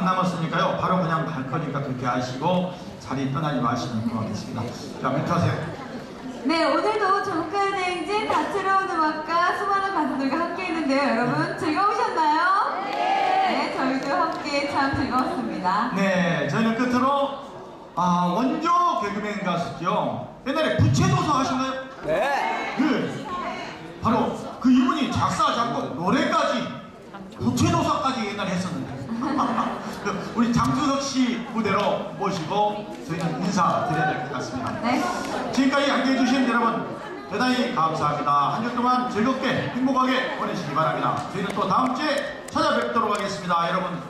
안 남았으니까요. 바로 그냥 갈 거니까 그렇게 하시고 자리 떠나지 마시면 고맙겠습니다. 자, 멘트 하세요. 네, 오늘도 종가대행진 다채로운 음악과 수많은 가수들과 함께 했는데요. 여러분 즐거우셨나요? 네. 저희도 함께 참 즐거웠습니다. 네, 저희는 끝으로 아, 원조 개그맨 가수죠. 옛날에 부채도서 하셨나요? 네. 그 바로 그 이분이 작사, 작곡, 노래까지 부채도서까지 옛날에 했었는데 그 우리 장수석 씨 무대로 모시고 저희는 인사드려야 될 것 같습니다. 네. 지금까지 함께해 주신 여러분 대단히 감사합니다. 한 주 동안 즐겁게 행복하게 보내시기 바랍니다. 저희는 또 다음 주에 찾아뵙도록 하겠습니다. 여러분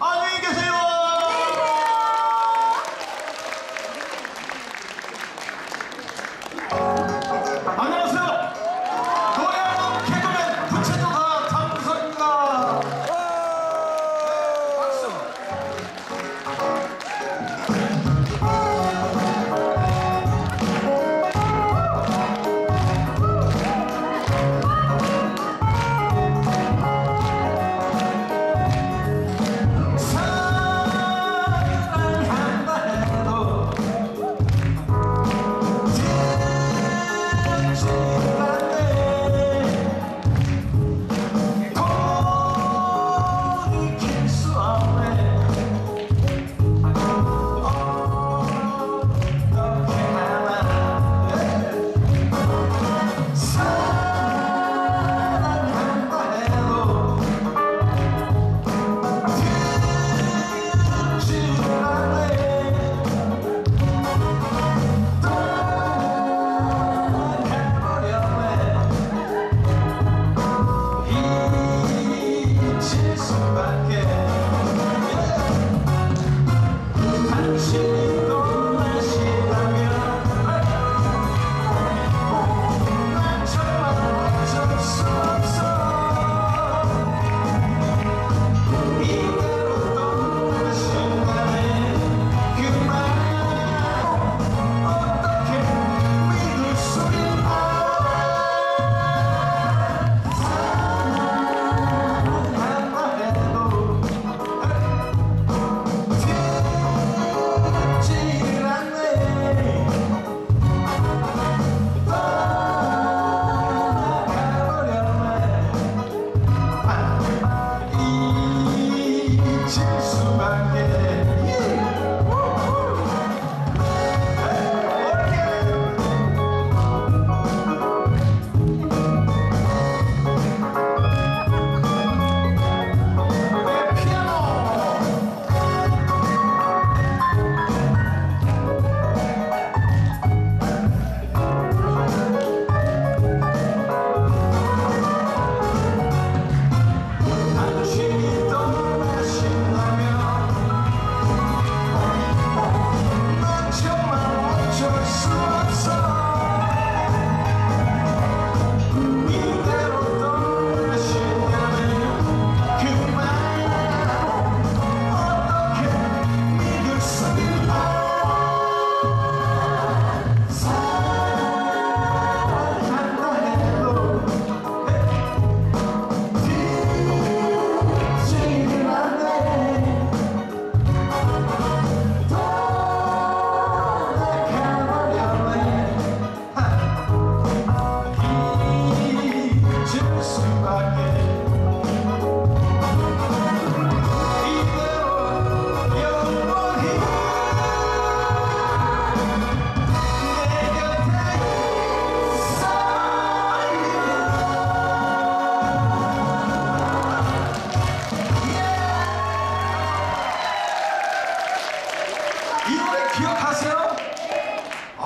안녕히 계세요.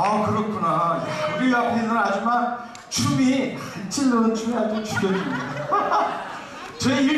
아 그렇구나. 야, 우리 앞에 있는 아줌마 춤이 한찔러는 춤이 아주 죽여줍니다. 저희 일